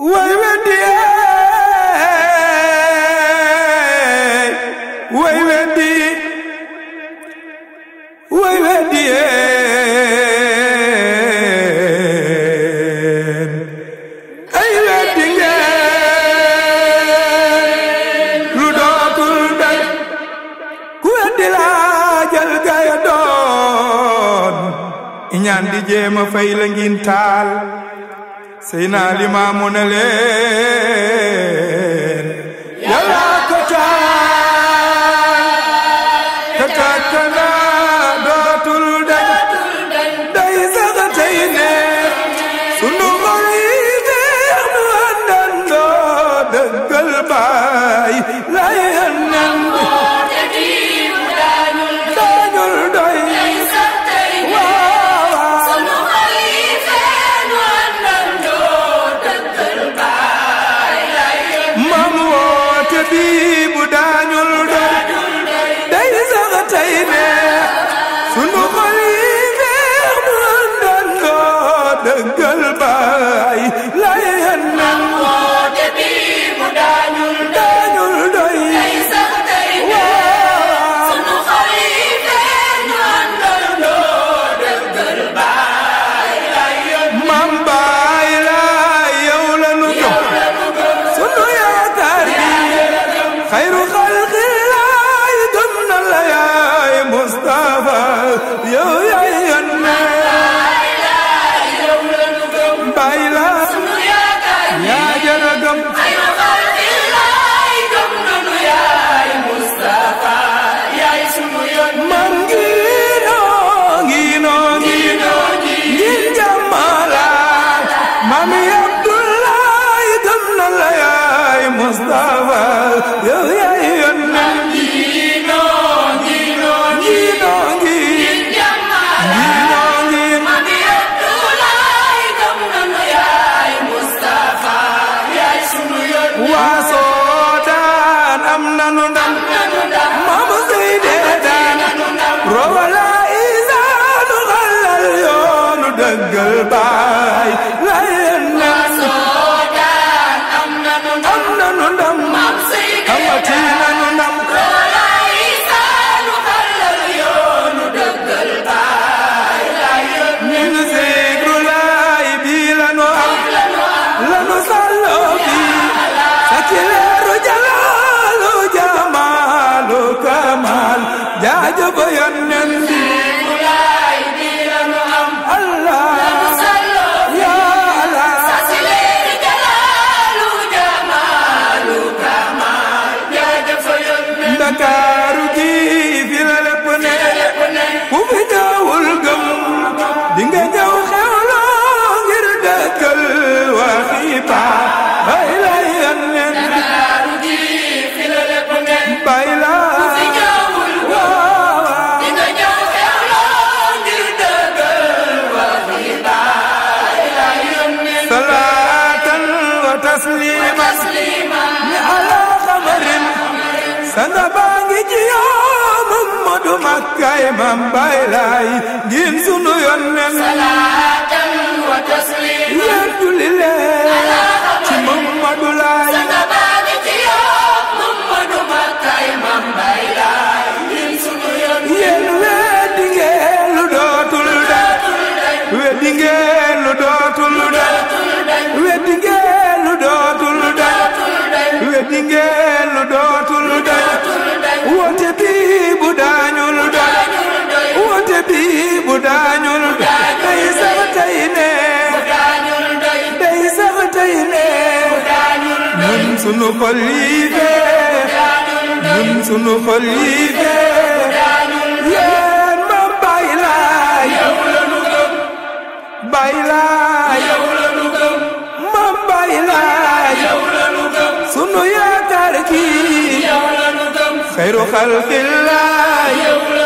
way weddi eey way weddi way weddi eey lu dootul dañ ku weddi laa gaya doon i ñaan di jéema fay ngin taal sëy naa limaamu ne leen yàlla ko taal te kàttana dootul dañ day sax tey neex sunu xol yi neex nu àndandoo dëggal baay habibu da goodbye. تسليما على خمر سنة بانجي جيوم مدو مكة إمام بايلاي جيم سنو يونن صلاة وتسليما يا دولي sunu xol yi feex ñun sunu xol yi feex yéen ma Baay Laay Baay Laay ma Baay Laay sunu yaakaar ji xayru xalqi Laay